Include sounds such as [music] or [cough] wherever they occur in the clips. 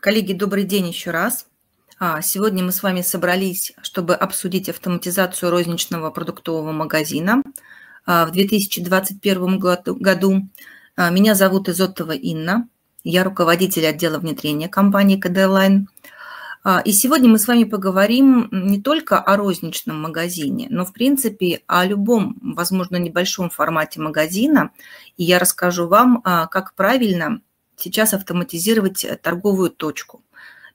Коллеги, добрый день еще раз. А, сегодня мы с вами собрались, чтобы обсудить автоматизацию розничного продуктового магазина а, в 2021 году. А, меня зовут Изотова Инна, я руководитель отдела внедрения компании КД И сегодня мы с вами поговорим не только о розничном магазине, но, в принципе, о любом, возможно, небольшом формате магазина. И я расскажу вам, как правильно сейчас автоматизировать э, торговую точку.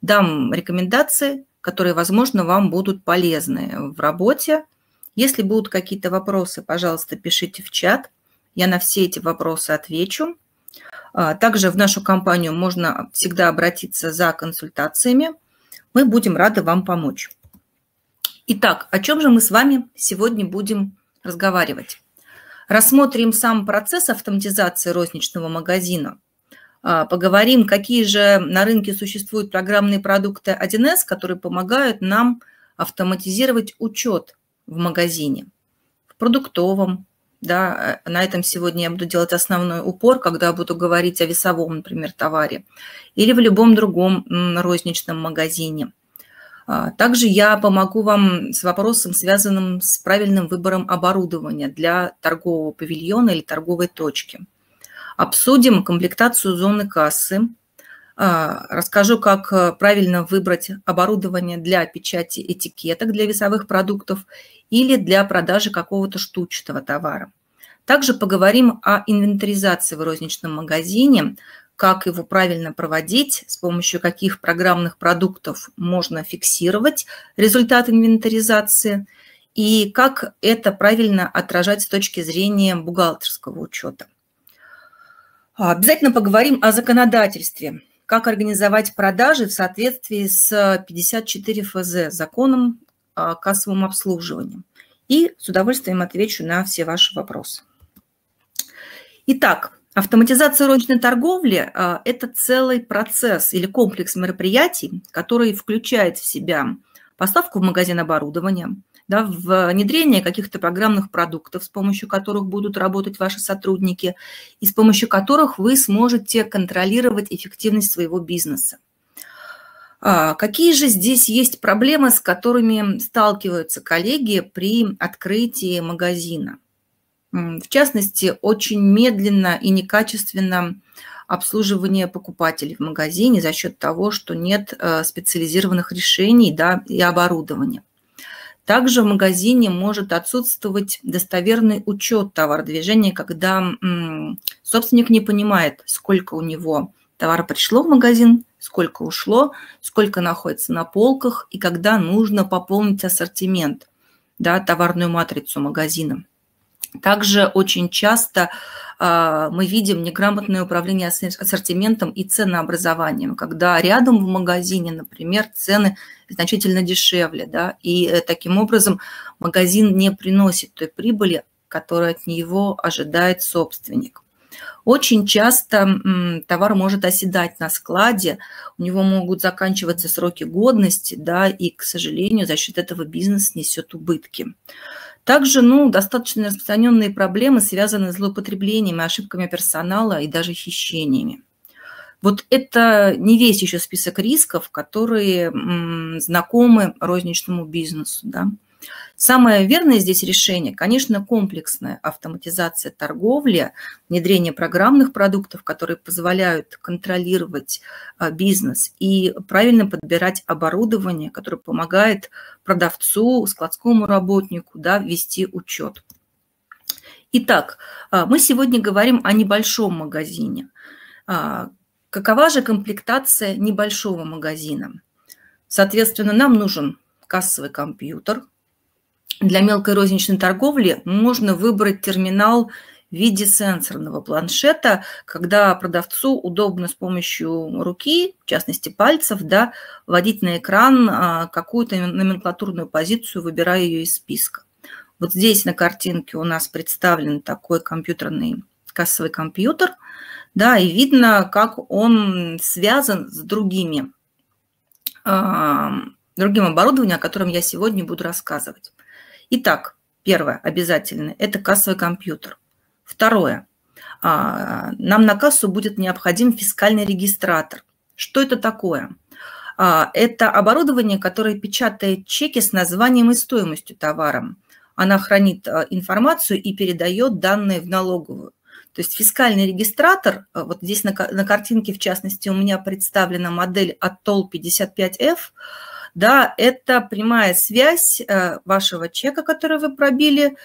Дам рекомендации, которые, возможно, вам будут полезны в работе. Если будут какие-то вопросы, пожалуйста, пишите в чат. Я на все эти вопросы отвечу. А, также в нашу компанию можно всегда обратиться за консультациями. Мы будем рады вам помочь. Итак, о чем же мы с вами сегодня будем разговаривать? Рассмотрим сам процесс автоматизации розничного магазина – поговорим, какие же на рынке существуют программные продукты 1С, которые помогают нам автоматизировать учет в магазине, в продуктовом. Да, э, на этом сегодня я буду делать основной упор, когда буду говорить о весовом, например, товаре, или в любом другом розничном магазине. А, также я помогу вам с вопросом, связанным с правильным выбором оборудования для торгового павильона или торговой точки – Обсудим комплектацию зоны кассы. А, расскажу, как э, правильно выбрать оборудование для печати этикеток для весовых продуктов или для продажи какого-то штучного товара. Также поговорим о инвентаризации в розничном магазине, как его правильно проводить, с помощью каких программных продуктов можно фиксировать результат инвентаризации и как это правильно отражать с точки зрения бухгалтерского учета. Обязательно поговорим о законодательстве, как организовать продажи в соответствии с 54 ФЗ, законом о кассовом обслуживании. И с удовольствием отвечу на все ваши вопросы. Итак, автоматизация розничной торговли а, – это целый процесс или комплекс мероприятий, который включает в себя поставку в магазин оборудования, да, внедрение каких-то программных продуктов, с помощью которых будут работать ваши сотрудники, и с помощью которых вы сможете контролировать эффективность своего бизнеса. А, какие же здесь есть проблемы, с которыми сталкиваются коллеги при открытии магазина? В частности, очень медленно и некачественно обслуживание покупателей в магазине за счет того, что нет э, специализированных решений да, и оборудования. Также в магазине может отсутствовать достоверный учет товародвижения, когда собственник не понимает, сколько у него товара пришло в магазин, сколько ушло, сколько находится на полках и когда нужно пополнить ассортимент, да, товарную матрицу магазина. Также очень часто мы видим неграмотное управление ассортиментом и ценообразованием, когда рядом в магазине, например, цены значительно дешевле, да, и э, таким образом магазин не приносит той прибыли, которую от него ожидает собственник. Очень часто товар может оседать на складе, у него могут заканчиваться сроки годности, да, и, к сожалению, за счет этого бизнес несет убытки. Также ну, достаточно распространенные проблемы связаны с злоупотреблением, ошибками персонала и даже хищениями. Вот это не весь еще список рисков, которые знакомы розничному бизнесу. Да? Самое верное здесь решение, конечно, комплексная автоматизация торговли, внедрение программных продуктов, которые позволяют контролировать а, бизнес и правильно подбирать оборудование, которое помогает продавцу, складскому работнику да, вести учет. Итак, а, мы сегодня говорим о небольшом магазине. А, какова же комплектация небольшого магазина? Соответственно, нам нужен кассовый компьютер – для мелкой розничной торговли можно выбрать терминал в виде сенсорного планшета, когда продавцу удобно с помощью руки, в частности пальцев, да, вводить на экран а, какую-то номенклатурную позицию, выбирая ее из списка. Вот здесь на картинке у нас представлен такой компьютерный кассовый компьютер, да, и видно, как он связан с другими, а, другим оборудованием, о котором я сегодня буду рассказывать. Итак, первое обязательно – это кассовый компьютер. Второе – а, нам на кассу будет необходим фискальный регистратор. Что это такое? А, это оборудование, которое печатает чеки с названием и стоимостью товара. Она хранит а, информацию и передает данные в налоговую. То есть фискальный регистратор, вот здесь на, на картинке, в частности, у меня представлена модель Atoll 55F, да, это прямая связь вашего чека, который вы пробили,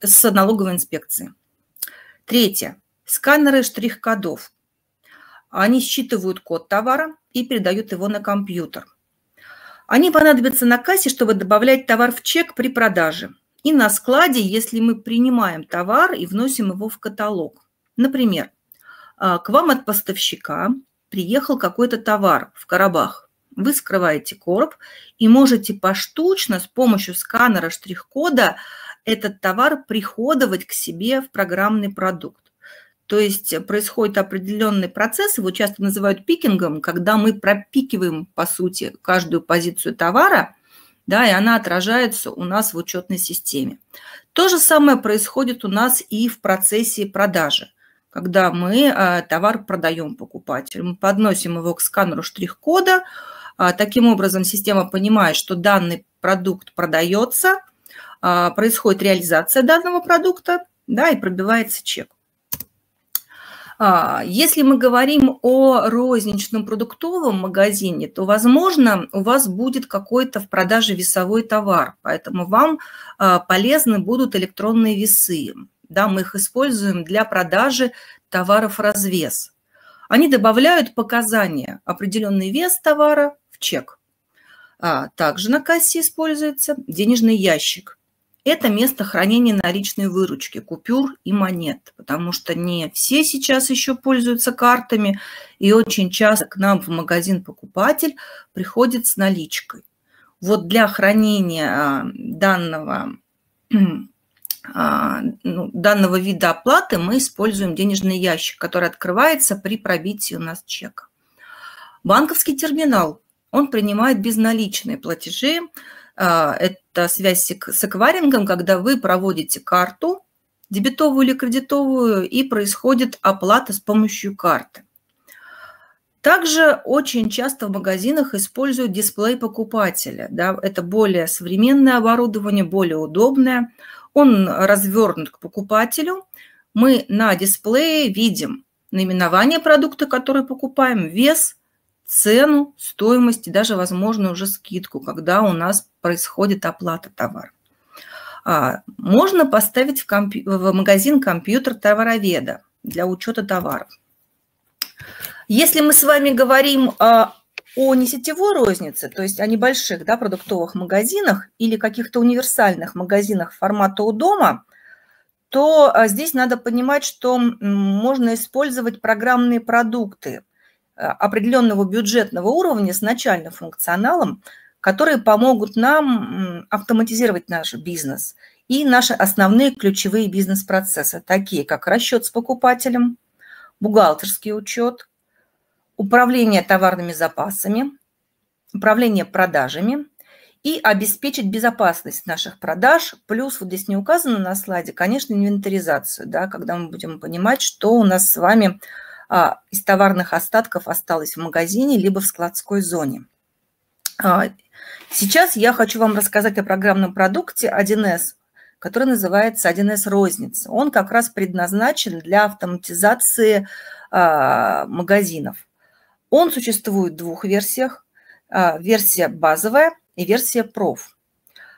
с налоговой инспекцией. Третье. Сканеры штрих-кодов. Они считывают код товара и передают его на компьютер. Они понадобятся на кассе, чтобы добавлять товар в чек при продаже. И на складе, если мы принимаем товар и вносим его в каталог. Например, а, к вам от поставщика приехал какой-то товар в коробах. Вы скрываете короб и можете поштучно с помощью сканера штрих-кода этот товар приходовать к себе в программный продукт. То есть происходит определенный процесс, его часто называют пикингом, когда мы пропикиваем, по сути, каждую позицию товара, да, и она отражается у нас в учетной системе. То же самое происходит у нас и в процессе продажи. Когда мы а, товар продаем покупателю, мы подносим его к сканеру штрих-кода, таким образом система понимает, что данный продукт продается, а, происходит реализация данного продукта, да, и пробивается чек. А, если мы говорим о розничном продуктовом магазине, то, возможно, у вас будет какой-то в продаже весовой товар, поэтому вам а, полезны будут электронные весы. Да, мы их используем для продажи товаров развес. Они добавляют показания, определенный вес товара чек. А также на кассе используется денежный ящик – это место хранения наличной выручки, купюр и монет, потому что не все сейчас еще пользуются картами, и очень часто к нам в магазин покупатель приходит с наличкой. Вот для хранения а, данного, [clears throat] а, ну, данного вида оплаты мы используем денежный ящик, который открывается при пробитии у нас чека. Банковский терминал, он принимает безналичные платежи, а, это связь с эквайрингом, когда вы проводите карту, дебетовую или кредитовую, и происходит оплата с помощью карты. Также очень часто в магазинах используют дисплей покупателя. Да, это более современное оборудование, более удобное. Он развернут к покупателю. Мы на дисплее видим наименование продукта, который покупаем, вес, цену, стоимость и даже, возможно, уже скидку, когда у нас происходит оплата товара. А, можно поставить в, компью- в магазин компьютер товароведа для учета товаров. Если мы с вами говорим о, о несетевой рознице, то есть о небольших да, продуктовых магазинах или каких-то универсальных магазинах формата у дома, то а, здесь надо понимать, что можно использовать программные продукты, определенного бюджетного уровня с начальным функционалом, которые помогут нам автоматизировать наш бизнес и наши основные ключевые бизнес-процессы, такие как расчет с покупателем, бухгалтерский учет, управление товарными запасами, управление продажами и обеспечить безопасность наших продаж. Плюс, вот здесь не указано на слайде, конечно, инвентаризацию, да, когда мы будем понимать, что у нас с вами – из товарных остатков осталось в магазине либо в складской зоне. А, сейчас я хочу вам рассказать о программном продукте 1С, который называется 1С розница. Он как раз предназначен для автоматизации а, магазинов. Он существует в двух версиях. Версия базовая и версия проф.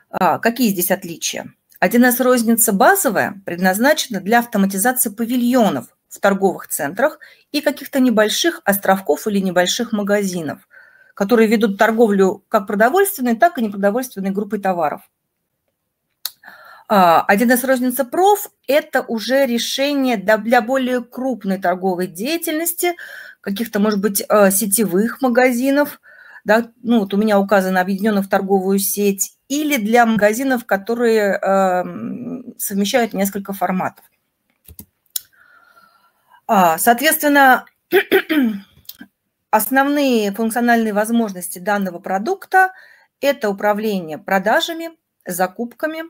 Какие здесь отличия? 1С розница базовая предназначена для автоматизации павильонов, в торговых центрах и каких-то небольших островков или небольших магазинов, которые ведут торговлю как продовольственной, так и непродовольственной группой товаров. 1С а, розница проф – это уже решение для более крупной торговой деятельности, каких-то, может быть, э, сетевых магазинов, да, ну вот у меня указано объединенных в торговую сеть, или для магазинов, которые э, совмещают несколько форматов. А, соответственно, [clears throat] основные функциональные возможности данного продукта – это управление продажами, закупками,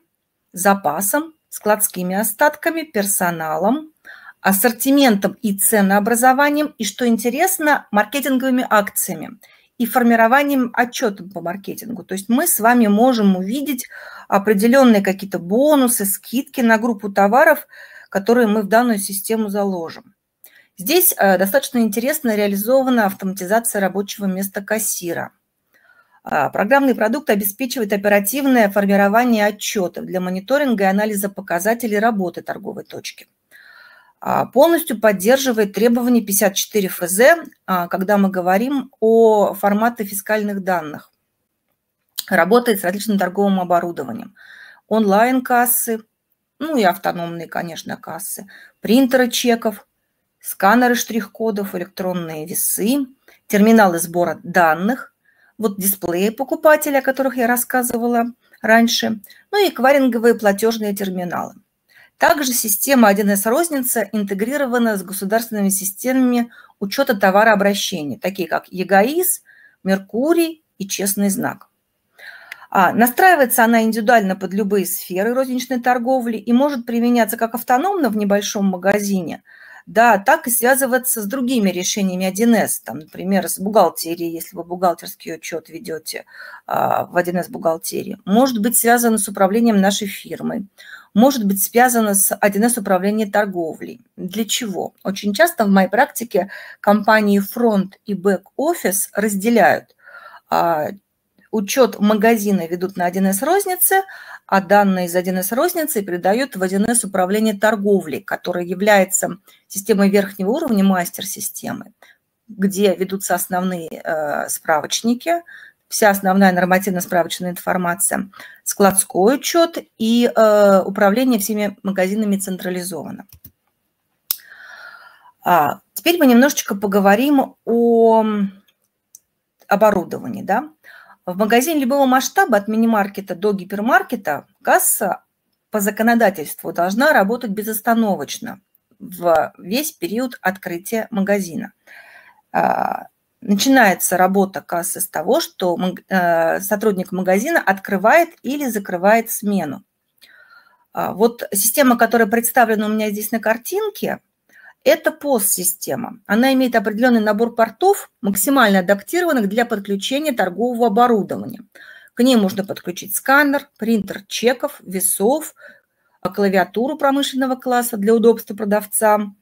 запасом, складскими остатками, персоналом, ассортиментом и ценообразованием, и, что интересно, маркетинговыми акциями и формированием отчетов по маркетингу. То есть мы с вами можем увидеть определенные какие-то бонусы, скидки на группу товаров, которые мы в данную систему заложим. Здесь э, достаточно интересно реализована автоматизация рабочего места кассира. А, программный продукт обеспечивает оперативное формирование отчетов для мониторинга и анализа показателей работы торговой точки. А, полностью поддерживает требования 54 ФЗ, а, когда мы говорим о формате фискальных данных. Работает с различным торговым оборудованием. Онлайн-кассы, ну и автономные, конечно, кассы, принтеры чеков, сканеры штрих-кодов, электронные весы, терминалы сбора данных, вот дисплеи покупателя, о которых я рассказывала раньше, ну и кваринговые платежные терминалы. Также система 1С розница интегрирована с государственными системами учета товарообращения, такие как ЕГАИС, Меркурий и Честный знак. А, настраивается она индивидуально под любые сферы розничной торговли и может применяться как автономно в небольшом магазине – да, так и связываться с другими решениями 1С, там, например, с бухгалтерией, если вы бухгалтерский учет ведете а, в 1С бухгалтерии, может быть связано с управлением нашей фирмой, может быть связано с 1С управлением торговлей. Для чего? Очень часто в моей практике компании фронт и бэк-офис разделяют. Учет магазина ведут на 1С розницы, а данные из 1С розницы передают в 1С управление торговлей, которое является системой верхнего уровня, мастер-системы, где ведутся основные э, справочники, вся основная нормативно-справочная информация, складской учет и э, управление всеми магазинами централизовано. А, теперь мы немножечко поговорим о оборудовании. Да? В магазине любого масштаба, от мини-маркета до гипермаркета, касса по законодательству должна работать безостановочно в весь период открытия магазина. А, начинается работа кассы с того, что э, сотрудник магазина открывает или закрывает смену. А, вот система, которая представлена у меня здесь на картинке – это POS-система. Она имеет определенный набор портов, максимально адаптированных для подключения торгового оборудования. К ней можно подключить сканер, принтер чеков, весов, клавиатуру промышленного класса для удобства продавца.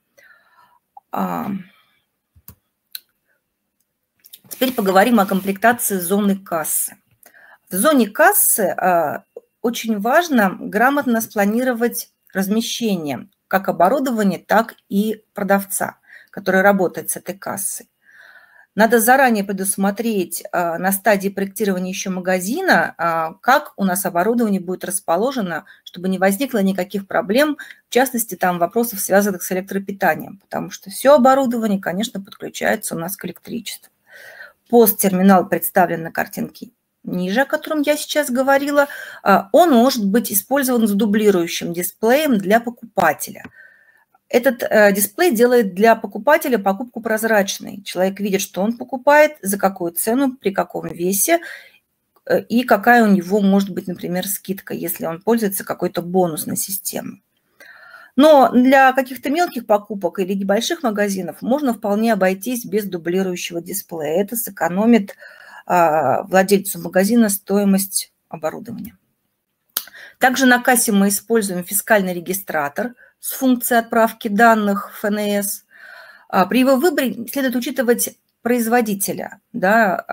А, теперь поговорим о комплектации зоны кассы. В зоне кассы а, очень важно грамотно спланировать размещение как оборудование, так и продавца, который работает с этой кассой. Надо заранее предусмотреть а, на стадии проектирования еще магазина, а, как у нас оборудование будет расположено, чтобы не возникло никаких проблем, в частности, там вопросов, связанных с электропитанием, потому что все оборудование, конечно, подключается у нас к электричеству. Посттерминал представлен на картинке ниже, о котором я сейчас говорила, а, он может быть использован с дублирующим дисплеем для покупателя. Этот э, дисплей делает для покупателя покупку прозрачной. Человек видит, что он покупает, за какую цену, при каком весе э, и какая у него может быть, например, скидка, если он пользуется какой-то бонусной системой. Но для каких-то мелких покупок или небольших магазинов можно вполне обойтись без дублирующего дисплея. Это сэкономит а, владельцу магазина стоимость оборудования. Также на кассе мы используем фискальный регистратор с функцией отправки данных ФНС. А, при его выборе следует учитывать производителя, да,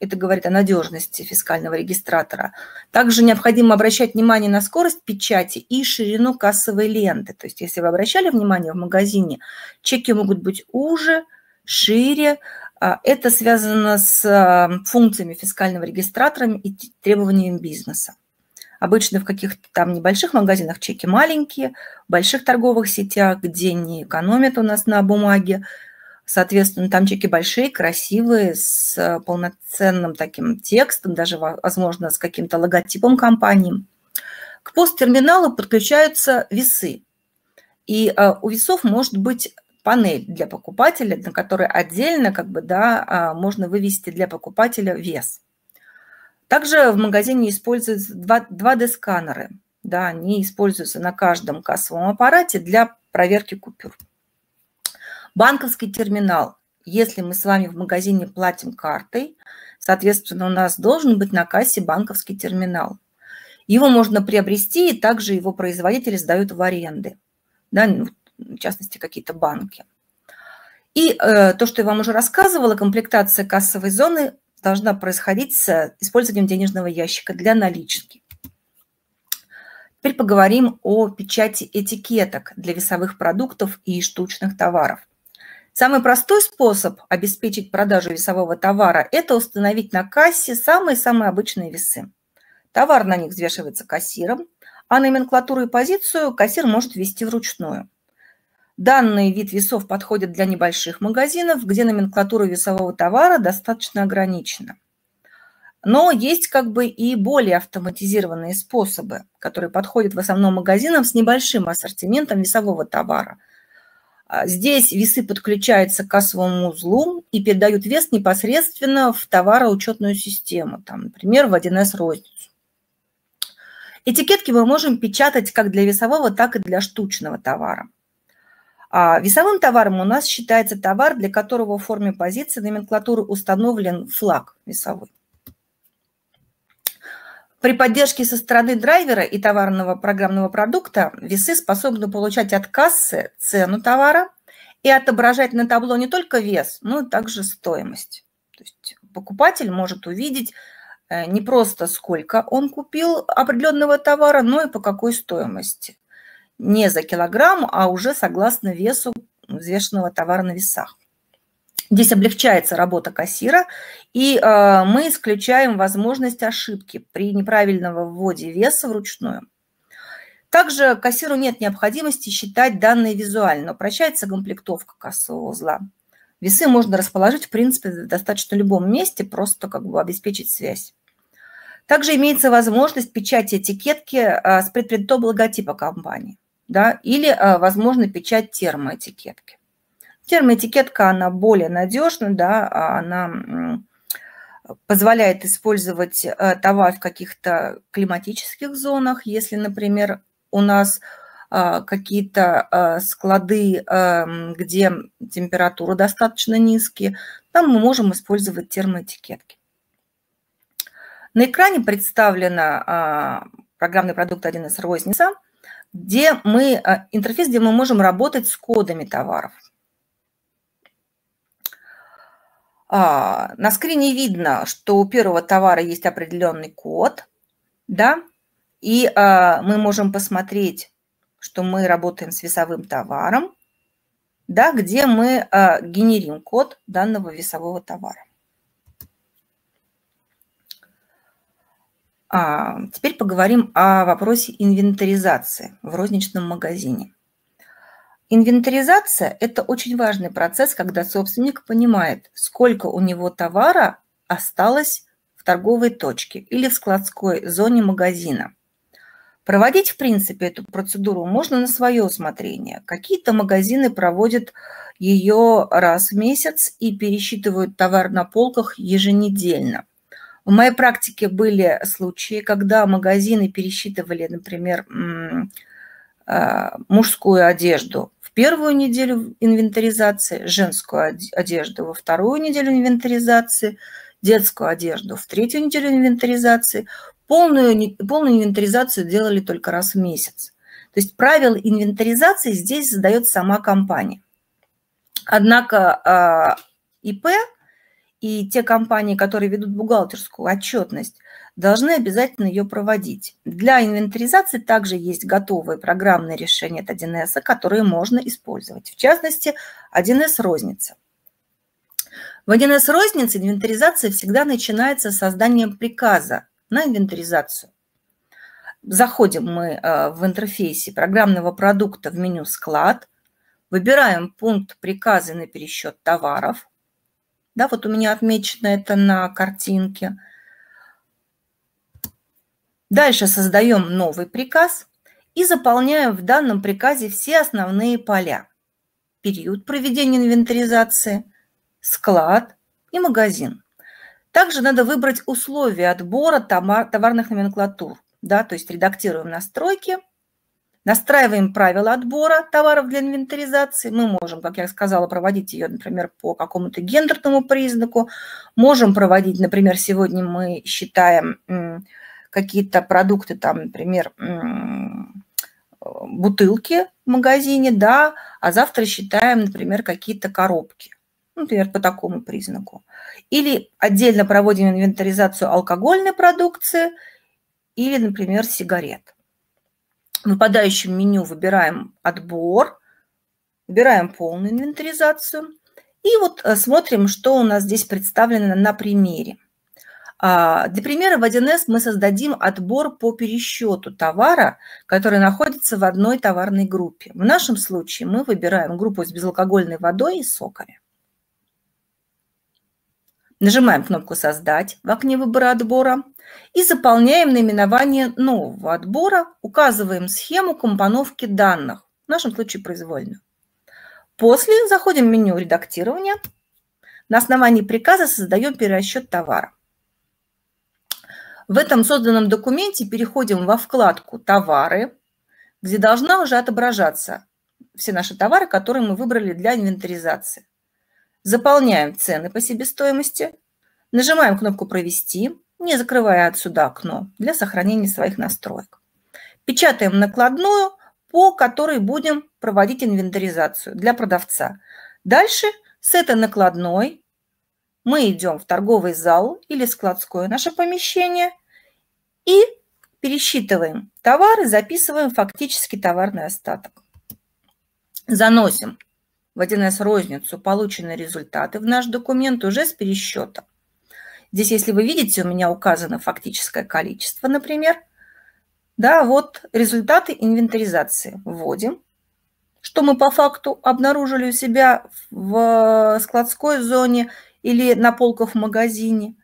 это говорит о надежности фискального регистратора. Также необходимо обращать внимание на скорость печати и ширину кассовой ленты. То есть, если вы обращали внимание в магазине, чеки могут быть уже, шире, а, это связано с а, функциями фискального регистратора и требованиями бизнеса. Обычно в каких-то там небольших магазинах чеки маленькие, в больших торговых сетях, где не экономят у нас на бумаге, соответственно, там чеки большие, красивые, с а, полноценным таким текстом, даже, возможно, с каким-то логотипом компании. К посттерминалу подключаются весы. И у весов может быть панель для покупателя, на которой отдельно как бы, да, а, можно вывести для покупателя вес. Также в магазине используются 2D-сканеры. Да, они используются на каждом кассовом аппарате для проверки купюр. Банковский терминал. Если мы с вами в магазине платим картой, соответственно, у нас должен быть на кассе банковский терминал. Его можно приобрести, и также его производители сдают в аренды, да, ну, в частности, какие-то банки. И э, то, что я вам уже рассказывала, комплектация кассовой зоны должна происходить с использованием денежного ящика для налички. Теперь поговорим о печати этикеток для весовых продуктов и штучных товаров. Самый простой способ обеспечить продажу весового товара – это установить на кассе самые-самые обычные весы. Товар на них взвешивается кассиром, а номенклатуру и позицию кассир может ввести вручную. Данный вид весов подходит для небольших магазинов, где номенклатура весового товара достаточно ограничена. Но есть как бы и более автоматизированные способы, которые подходят в основном магазинам с небольшим ассортиментом весового товара. А здесь весы подключаются к кассовому узлу и передают вес непосредственно в товароучетную систему, там, например, в 1С розницу. Этикетки мы можем печатать как для весового, так и для штучного товара. А весовым товаром у нас считается товар, для которого в форме позиции номенклатуры установлен флаг весовой. При поддержке со стороны драйвера и товарного программного продукта весы способны получать от кассы цену товара и отображать на табло не только вес, но и также стоимость. То есть покупатель может увидеть э, не просто сколько он купил определенного товара, но и по какой стоимости не за килограмм, а уже согласно весу взвешенного товара на весах. Здесь облегчается работа кассира, и э, мы исключаем возможность ошибки при неправильном вводе веса вручную. Также кассиру нет необходимости считать данные визуально, упрощается комплектовка кассового узла. Весы можно расположить, в принципе, в достаточно любом месте, просто как бы обеспечить связь. Также имеется возможность печати этикетки э, с предпринтом логотипа компании да, или, а, возможно, печать термоэтикетки. Термоэтикетка, она более надежна, да, а она позволяет использовать э, товар в каких-то климатических зонах, если, например, у нас а, какие-то склады, где температура достаточно низкие, там мы можем использовать термоэтикетки. На экране представлена программный продукт 1С розница – где мы, э, интерфейс, где мы можем работать с кодами товаров. А, на скрине видно, что у первого товара есть определенный код, да, и а, мы можем посмотреть, что мы работаем с весовым товаром, да, где мы а, генерим код данного весового товара. А, теперь поговорим о вопросе инвентаризации в розничном магазине. Инвентаризация – это очень важный процесс, когда собственник понимает, сколько у него товара осталось в торговой точке или в складской зоне магазина. Проводить, в принципе, эту процедуру можно на свое усмотрение. Какие-то магазины проводят ее раз в месяц и пересчитывают товар на полках еженедельно. В моей практике были случаи, когда магазины пересчитывали, например, а, мужскую одежду в первую неделю инвентаризации, женскую одежду во вторую неделю инвентаризации, детскую одежду в третью неделю инвентаризации. Полную, полную инвентаризацию делали только раз в месяц. То есть правила инвентаризации здесь задает сама компания. Однако а, ИП и те компании, которые ведут бухгалтерскую отчетность, должны обязательно ее проводить. Для инвентаризации также есть готовые программные решения от 1С, которые можно использовать. В частности, 1С розница. В 1С рознице инвентаризация всегда начинается с создания приказа на инвентаризацию. Заходим мы э, в интерфейсе программного продукта в меню «Склад», выбираем пункт «Приказы на пересчет товаров», да, вот у меня отмечено это на картинке. Дальше создаем новый приказ и заполняем в данном приказе все основные поля. Период проведения инвентаризации, склад и магазин. Также надо выбрать условия отбора товарных номенклатур. Да, то есть редактируем настройки, Настраиваем правила отбора товаров для инвентаризации. Мы можем, как я сказала, проводить ее, например, по какому-то гендерному признаку. Можем проводить, например, сегодня мы считаем какие-то продукты, там, например, бутылки в магазине, да, а завтра считаем, например, какие-то коробки, например, по такому признаку. Или отдельно проводим инвентаризацию алкогольной продукции или, например, сигарет. Выпадающем меню выбираем отбор, выбираем полную инвентаризацию и вот э, смотрим, что у нас здесь представлено на примере. А, для примера в 1С мы создадим отбор по пересчету товара, который находится в одной товарной группе. В нашем случае мы выбираем группу с безалкогольной водой и соками. Нажимаем кнопку «Создать» в окне выбора отбора и заполняем наименование нового отбора, указываем схему компоновки данных, в нашем случае произвольную. После заходим в меню редактирования. На основании приказа создаем перерасчет товара. В этом созданном документе переходим во вкладку «Товары», где должна уже отображаться все наши товары, которые мы выбрали для инвентаризации. Заполняем цены по себестоимости, нажимаем кнопку «Провести», не закрывая отсюда окно для сохранения своих настроек. Печатаем накладную, по которой будем проводить инвентаризацию для продавца. Дальше с этой накладной мы идем в торговый зал или складское наше помещение и пересчитываем товары, записываем фактически товарный остаток. Заносим в 1С розницу полученные результаты в наш документ уже с пересчетом. Здесь, если вы видите, у меня указано фактическое количество, например. Да, вот результаты инвентаризации. Вводим. Что мы по факту обнаружили у себя в складской зоне или на полках в магазине.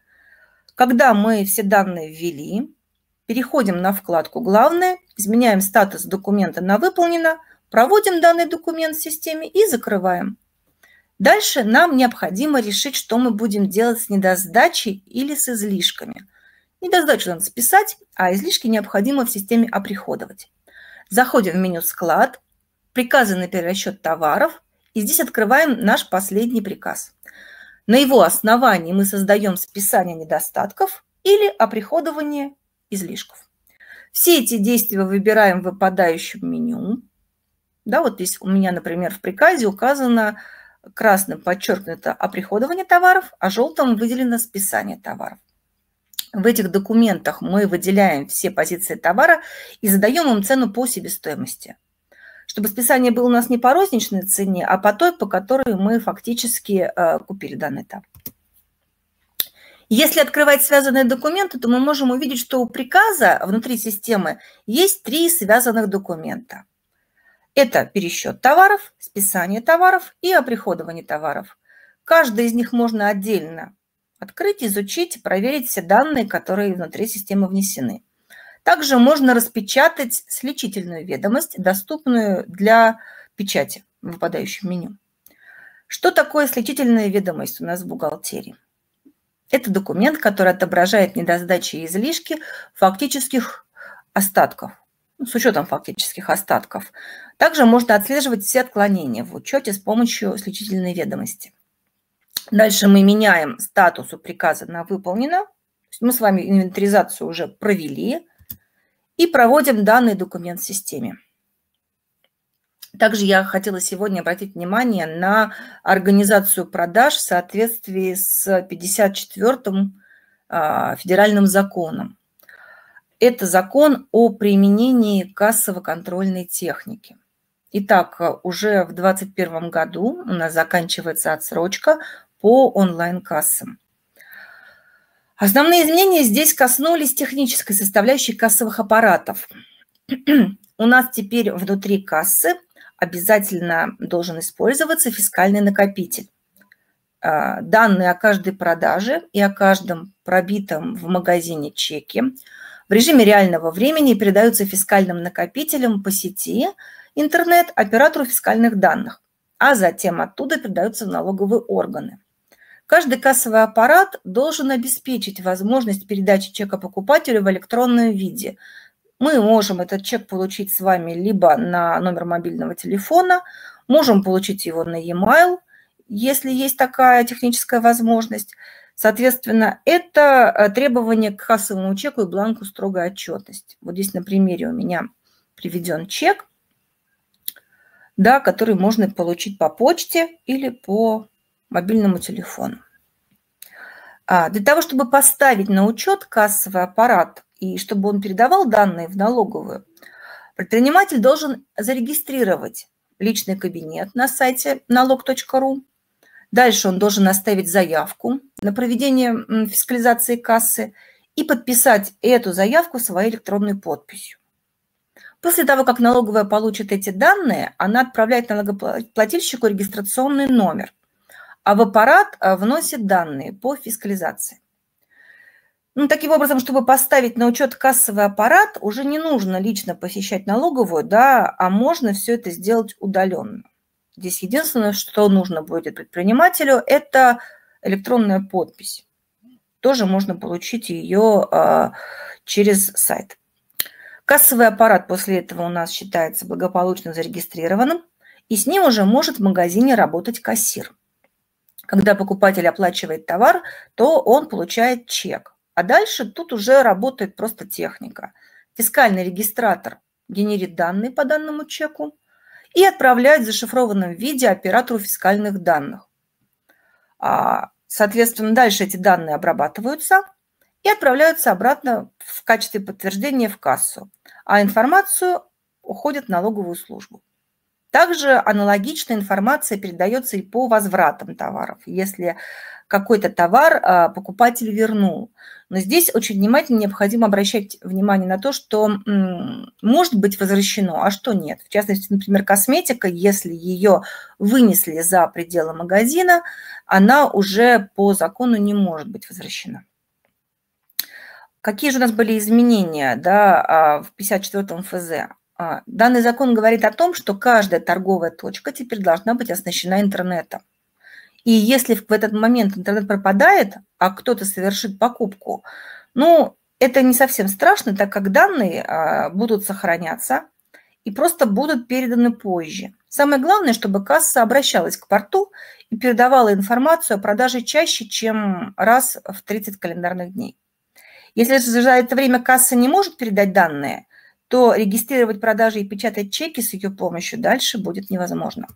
Когда мы все данные ввели, переходим на вкладку «Главное», изменяем статус документа на «Выполнено», проводим данный документ в системе и закрываем. Дальше нам необходимо решить, что мы будем делать с недосдачей или с излишками. Недосдачу надо списать, а излишки необходимо в системе оприходовать. Заходим в меню «Склад», приказы на перерасчет товаров, и здесь открываем наш последний приказ. На его основании мы создаем списание недостатков или оприходование излишков. Все эти действия выбираем в выпадающем меню. Да, вот здесь у меня, например, в приказе указано красным подчеркнуто оприходование товаров, а желтым выделено списание товаров. В этих документах мы выделяем все позиции товара и задаем им цену по себестоимости чтобы списание было у нас не по розничной цене, а по той, по которой мы фактически э, купили данный товар. Если открывать связанные документы, то мы можем увидеть, что у приказа внутри системы есть три связанных документа. Это пересчет товаров, списание товаров и оприходование товаров. Каждый из них можно отдельно открыть, изучить, проверить все данные, которые внутри системы внесены. Также можно распечатать сличительную ведомость, доступную для печати в выпадающем меню. Что такое сличительная ведомость у нас в бухгалтерии? Это документ, который отображает недосдачи и излишки фактических остатков, с учетом фактических остатков. Также можно отслеживать все отклонения в учете с помощью сличительной ведомости. Дальше мы меняем статус у приказа на «выполнено». Мы с вами инвентаризацию уже провели и проводим данный документ в системе. Также я хотела сегодня обратить внимание на организацию продаж в соответствии с 54-м а, федеральным законом. Это закон о применении кассово-контрольной техники. Итак, уже в 2021 году у нас заканчивается отсрочка по онлайн-кассам. Основные изменения здесь коснулись технической составляющей кассовых аппаратов. [clears throat] У нас теперь внутри кассы обязательно должен использоваться фискальный накопитель. А, данные о каждой продаже и о каждом пробитом в магазине чеке в режиме реального времени передаются фискальным накопителем по сети интернет оператору фискальных данных, а затем оттуда передаются в налоговые органы. Каждый кассовый аппарат должен обеспечить возможность передачи чека покупателю в электронном виде. мы можем этот чек получить с вами либо на номер мобильного телефона, можем получить его на e-mail, если есть такая техническая возможность. Соответственно, это э, требование к кассовому чеку и бланку строгой отчетности. Вот здесь на примере у меня приведен чек, да, который можно получить по почте или по мобильному телефону. А для того, чтобы поставить на учет кассовый аппарат и чтобы он передавал данные в налоговую, предприниматель должен зарегистрировать личный кабинет на сайте налог.ру. Дальше он должен оставить заявку на проведение фискализации кассы и подписать эту заявку своей электронной подписью. После того, как налоговая получит эти данные, она отправляет налогоплательщику регистрационный номер, а в аппарат а, вносит данные по фискализации. Ну, таким образом, чтобы поставить на учет кассовый аппарат, уже не нужно лично посещать налоговую, да, а можно все это сделать удаленно. Здесь единственное, что нужно будет предпринимателю, это электронная подпись. Тоже можно получить ее а, через сайт. Кассовый аппарат после этого у нас считается благополучно зарегистрированным, и с ним уже может в магазине работать кассир. Когда покупатель оплачивает товар, то он получает чек. А дальше тут уже работает просто техника. Фискальный регистратор генерит данные по данному чеку и отправляет в зашифрованном виде оператору фискальных данных. А, соответственно, дальше эти данные обрабатываются – и отправляются обратно в качестве подтверждения в кассу, а информацию уходит в налоговую службу. Также аналогичная информация передается и по возвратам товаров, если какой-то товар а, покупатель вернул. Но здесь очень внимательно необходимо обращать внимание на то, что может быть возвращено, а что нет. В частности, например, косметика, если ее вынесли за пределы магазина, она уже по закону не может быть возвращена. Какие же у нас были изменения да, а, в 54-м ФЗ? А, данный закон говорит о том, что каждая торговая точка теперь должна быть оснащена интернетом. И если в этот момент интернет пропадает, а кто-то совершит покупку, ну, это не совсем страшно, так как данные а, будут сохраняться и просто будут переданы позже. Самое главное, чтобы касса обращалась к порту и передавала информацию о продаже чаще, чем раз в 30 календарных дней. Если за это время касса не может передать данные, то регистрировать продажи и печатать чеки с ее помощью дальше будет невозможно.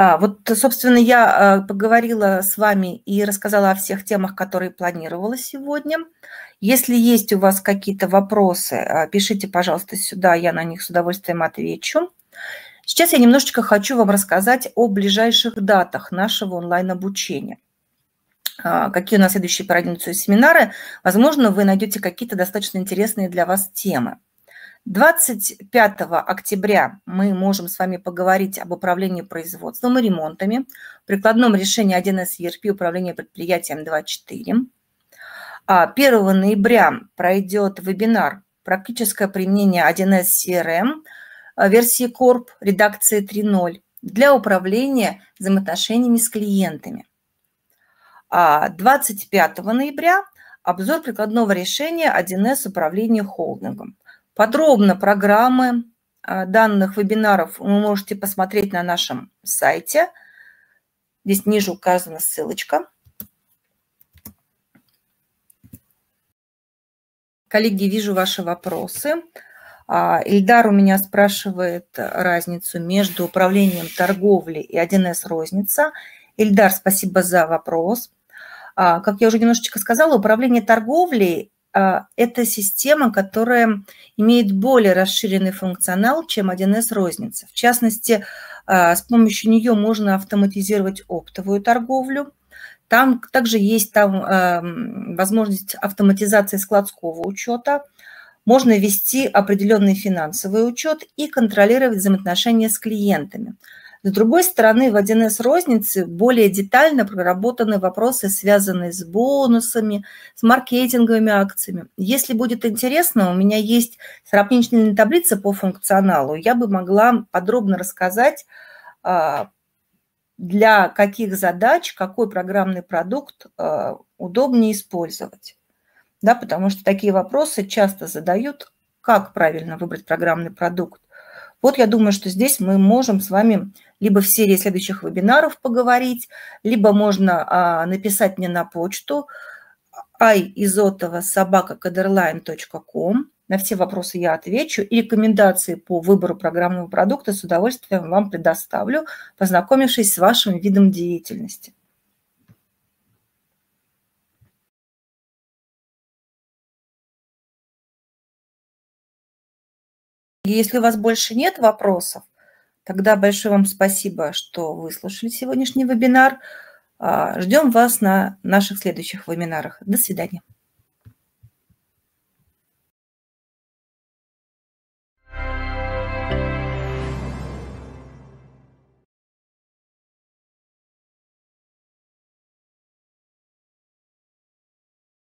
А, вот, собственно, я а, поговорила с вами и рассказала о всех темах, которые планировала сегодня. Если есть у вас какие-то вопросы, а, пишите, пожалуйста, сюда, я на них с удовольствием отвечу. Сейчас я немножечко хочу вам рассказать о ближайших датах нашего онлайн-обучения. А, какие у нас следующие пройдутся семинары, возможно, вы найдете какие-то достаточно интересные для вас темы. 25 октября мы можем с вами поговорить об управлении производством и ремонтами, прикладном решении 1С ERP управления предприятием 2.4. 1 ноября пройдет вебинар «Практическое применение 1С CRM» версии Corp редакции 3.0 для управления взаимоотношениями с клиентами. 25 а ноября обзор прикладного решения 1С управления холдингом. Подробно программы а, данных вебинаров вы можете посмотреть на нашем сайте. Здесь ниже указана ссылочка. Коллеги, вижу ваши вопросы. А, Ильдар у меня спрашивает разницу между управлением торговли и 1С розница. Ильдар, спасибо за вопрос. А, как я уже немножечко сказала, управление торговлей это система, которая имеет более расширенный функционал, чем 1С розница. В частности, а, с помощью нее можно автоматизировать оптовую торговлю. Там также есть там возможность автоматизации складского учета. Можно вести определенный финансовый учет и контролировать взаимоотношения с клиентами – с другой стороны, в 1С рознице более детально проработаны вопросы, связанные с бонусами, с маркетинговыми акциями. Если будет интересно, у меня есть сравнительная таблица по функционалу. Я бы могла подробно рассказать, а, для каких задач какой программный продукт а, удобнее использовать. да, потому что такие вопросы часто задают, как правильно выбрать программный продукт. Вот я думаю, что здесь мы можем с вами либо в серии следующих вебинаров поговорить, либо можно а, написать мне на почту aiizotova.sobaka.kaderline.com. На все вопросы я отвечу и рекомендации по выбору программного продукта с удовольствием вам предоставлю, познакомившись с вашим видом деятельности. Если у вас больше нет вопросов, тогда большое вам спасибо, что выслушали сегодняшний вебинар. А, ждем вас на наших следующих вебинарах. До свидания.